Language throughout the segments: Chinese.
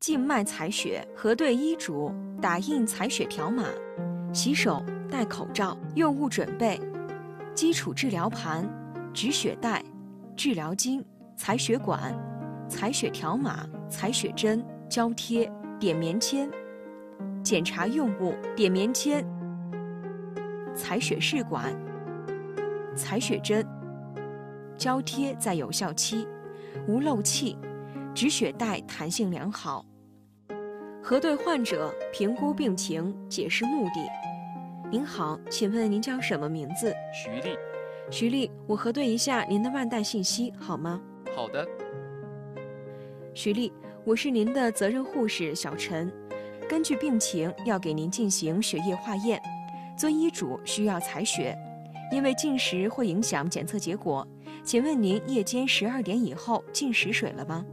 静脉采血，核对医嘱，打印采血条码，洗手，戴口罩，用物准备，基础治疗盘，止血带，治疗巾，采血管，采血条码，采血针，胶贴，点棉签，检查用物，点棉签，采血试管，采血针，胶贴在有效期，无漏气，止血带弹性良好。核对患者，评估病情，解释目的。您好，请问您叫什么名字？徐丽。徐丽，我核对一下您的腕带信息好吗？好的。徐丽，我是您的责任护士小陈，根据病情要给您进行血液化验，遵医嘱需要采血，因为进食会影响检测结果。请问您夜间十二点以后进食水了吗？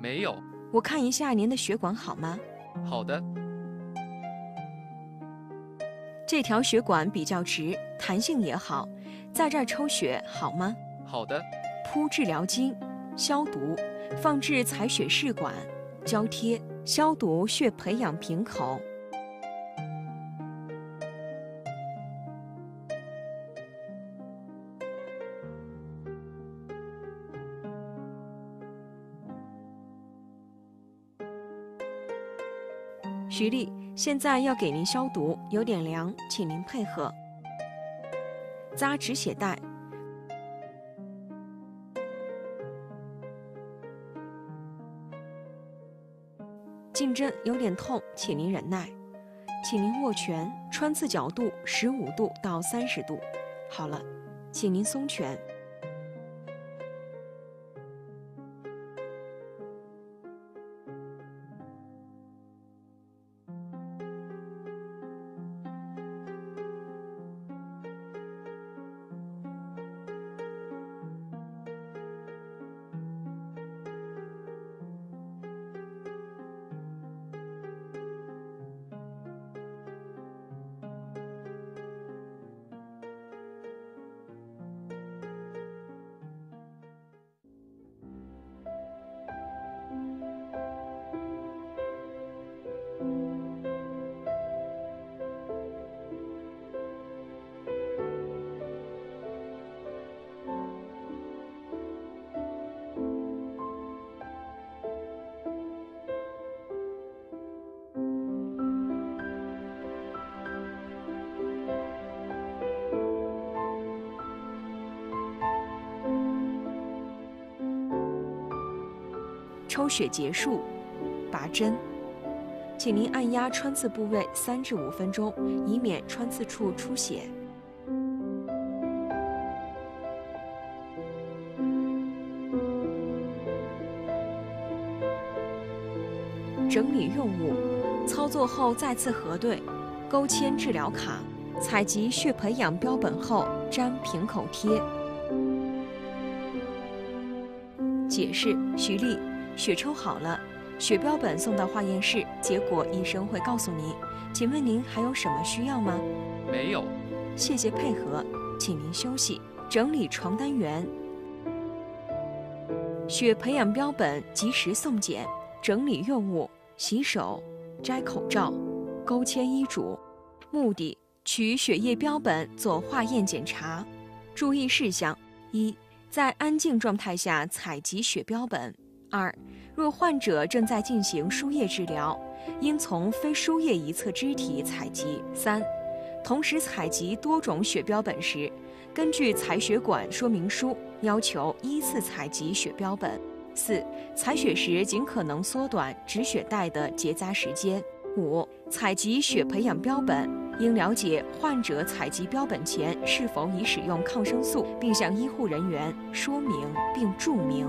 没有。我看一下您的血管好吗？好的，这条血管比较直，弹性也好，在这儿抽血好吗？好的，铺治疗巾，消毒，放置采血试管，胶贴，消毒血培养瓶口。徐丽，现在要给您消毒，有点凉，请您配合。扎止血带，进针有点痛，请您忍耐，请您握拳，穿刺角度十五度到三十度。好了，请您松拳。抽血结束，拔针，请您按压穿刺部位三至五分钟，以免穿刺处出血。整理用物，操作后再次核对，勾签治疗卡，采集血培养标本后粘瓶口贴。解释：徐丽。血抽好了，血标本送到化验室，结果医生会告诉您。请问您还有什么需要吗？没有。谢谢配合，请您休息。整理床单员，血培养标本及时送检，整理用物，洗手，摘口罩，勾签医嘱。目的：取血液标本做化验检查。注意事项：一，在安静状态下采集血标本。二，若患者正在进行输液治疗，应从非输液一侧肢体采集。三，同时采集多种血标本时，根据采血管说明书要求依次采集血标本。四，采血时尽可能缩短止血带的结扎时间。五，采集血培养标本应了解患者采集标本前是否已使用抗生素，并向医护人员说明并注明。